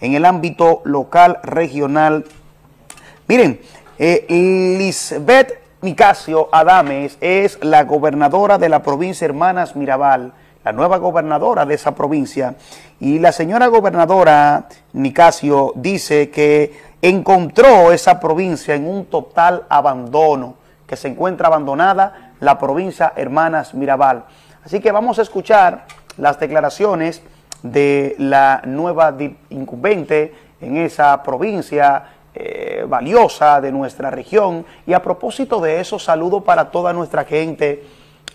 en el ámbito local, regional. Miren, eh, Lisbeth Nicasio Adames es la gobernadora de la provincia Hermanas Mirabal, la nueva gobernadora de esa provincia. Y la señora gobernadora Nicasio dice que encontró esa provincia en un total abandono, que se encuentra abandonada la provincia Hermanas Mirabal. Así que vamos a escuchar las declaraciones de la nueva incumbente en esa provincia eh, valiosa de nuestra región. Y a propósito de eso, saludo para toda nuestra gente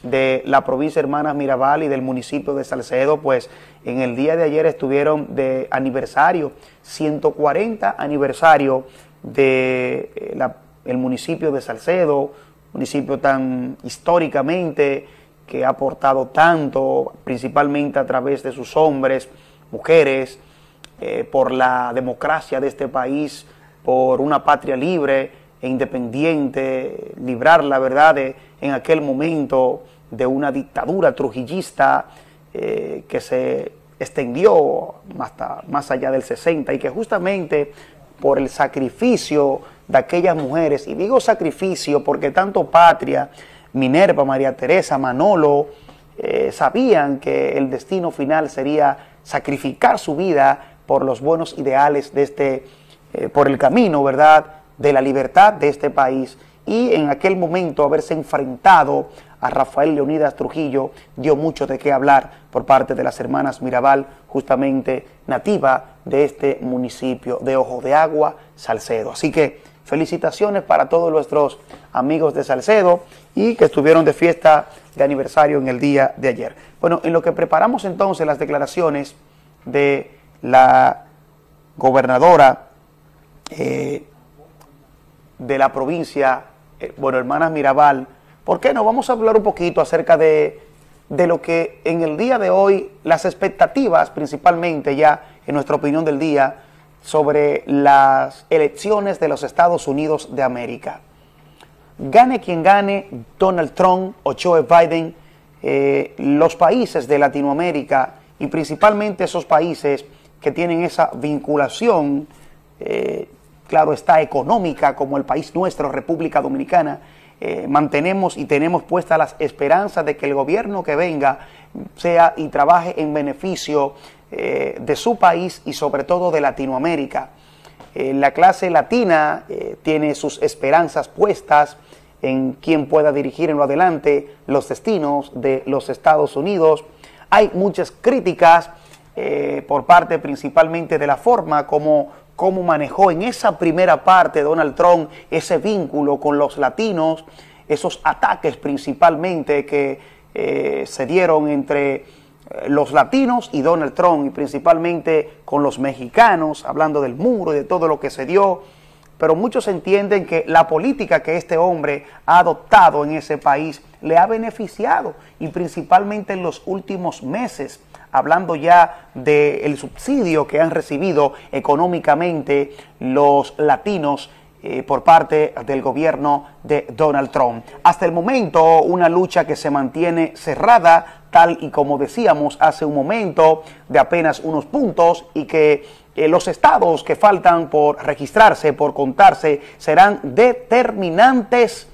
de la provincia Hermanas Mirabal y del municipio de Salcedo, pues en el día de ayer estuvieron de aniversario, 140 aniversario de eh, el municipio de Salcedo, municipio tan históricamente que ha aportado tanto, principalmente a través de sus hombres, mujeres, eh, por la democracia de este país, por una patria libre e independiente, librar la verdad en aquel momento de una dictadura trujillista eh, que se extendió hasta más allá del 60 y que justamente por el sacrificio de aquellas mujeres, y digo sacrificio porque tanto Patria, Minerva, María Teresa, Manolo, eh, sabían que el destino final sería sacrificar su vida por los buenos ideales de este eh, por el camino, ¿verdad?, de la libertad de este país y en aquel momento haberse enfrentado a Rafael Leonidas Trujillo dio mucho de qué hablar por parte de las hermanas Mirabal, justamente nativa de este municipio de Ojo de Agua, Salcedo. Así que felicitaciones para todos nuestros amigos de Salcedo y que estuvieron de fiesta de aniversario en el día de ayer. Bueno, en lo que preparamos entonces las declaraciones de la gobernadora eh, de la provincia, eh, bueno, hermanas Mirabal, ¿por qué no? Vamos a hablar un poquito acerca de, de lo que en el día de hoy, las expectativas principalmente ya, en nuestra opinión del día, sobre las elecciones de los Estados Unidos de América. Gane quien gane, Donald Trump o Joe Biden, eh, los países de Latinoamérica y principalmente esos países que tienen esa vinculación claro está, económica como el país nuestro, República Dominicana, eh, mantenemos y tenemos puestas las esperanzas de que el gobierno que venga sea y trabaje en beneficio eh, de su país y sobre todo de Latinoamérica. Eh, la clase latina tiene sus esperanzas puestas en quien pueda dirigir en lo adelante los destinos de los Estados Unidos. Hay muchas críticas por parte principalmente de la forma como cómo manejó en esa primera parte Donald Trump ese vínculo con los latinos, esos ataques principalmente que eh, se dieron entre eh, los latinos y Donald Trump, y principalmente con los mexicanos, hablando del muro y de todo lo que se dio. Pero muchos entienden que la política que este hombre ha adoptado en ese país le ha beneficiado, y principalmente en los últimos meses hablando ya del subsidio que han recibido económicamente los latinos eh, por parte del gobierno de Donald Trump. Hasta el momento, una lucha que se mantiene cerrada, tal y como decíamos hace un momento, de apenas unos puntos y que eh, los estados que faltan por registrarse, por contarse, serán determinantes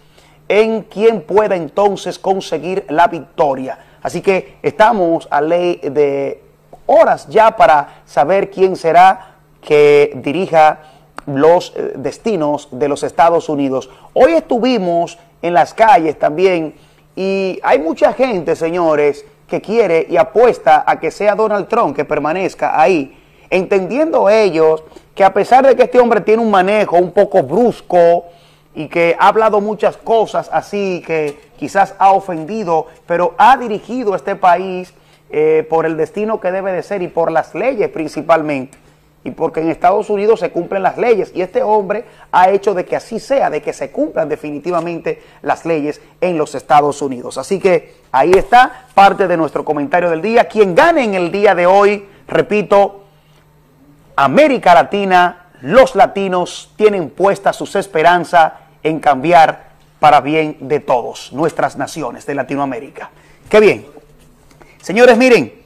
en quien pueda entonces conseguir la victoria. Así que estamos a ley de horas ya para saber quién será que dirija los eh, destinos de los Estados Unidos. Hoy estuvimos en las calles también y hay mucha gente, señores, que quiere y apuesta a que sea Donald Trump que permanezca ahí, entendiendo ellos que a pesar de que este hombre tiene un manejo un poco brusco, y que ha hablado muchas cosas así que quizás ha ofendido, pero ha dirigido este país eh, por el destino que debe de ser y por las leyes principalmente. Y porque en Estados Unidos se cumplen las leyes y este hombre ha hecho de que así sea, de que se cumplan definitivamente las leyes en los Estados Unidos. Así que ahí está parte de nuestro comentario del día. Quien gane en el día de hoy, repito, América Latina los latinos tienen puesta sus esperanzas en cambiar para bien de todos, nuestras naciones de Latinoamérica. Qué bien. Señores, miren,